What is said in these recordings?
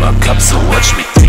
my cup, so watch me.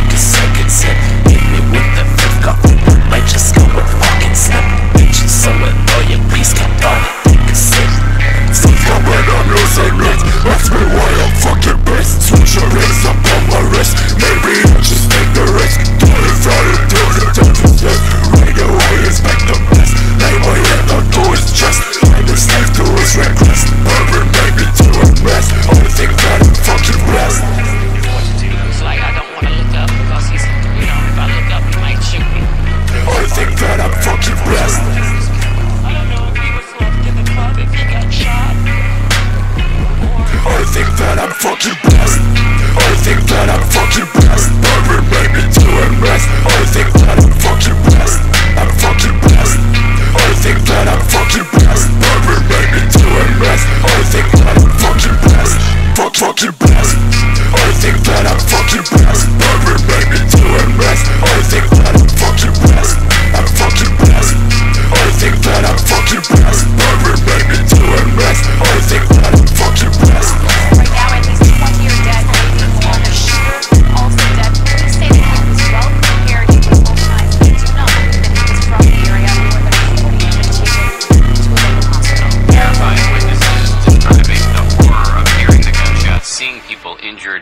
fucking best I think that I'm fucking best Never made me do it rest I think that I'm fucking best I'm fucking best I think that I'm fucking best Never made me do it rest I think that I'm fucking best Fuck fucking best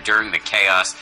during the chaos.